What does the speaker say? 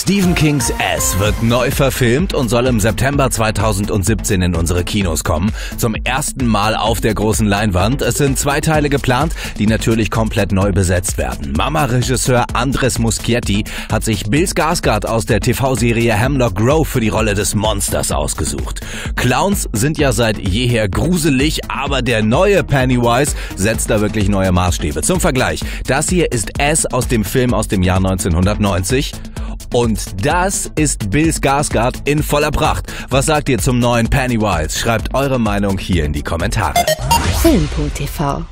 Stephen Kings S wird neu verfilmt und soll im September 2017 in unsere Kinos kommen. Zum ersten Mal auf der großen Leinwand. Es sind zwei Teile geplant, die natürlich komplett neu besetzt werden. Mama-Regisseur Andres Muschietti hat sich Bill Skarsgård aus der TV-Serie Hemlock Grove für die Rolle des Monsters ausgesucht. Clowns sind ja seit jeher gruselig, aber der neue Pennywise setzt da wirklich neue Maßstäbe. Zum Vergleich, das hier ist S aus dem Film aus dem Jahr 1990. Und das ist Bill Skarsgård in voller Pracht. Was sagt ihr zum neuen Pennywise? Schreibt eure Meinung hier in die Kommentare. Film.tv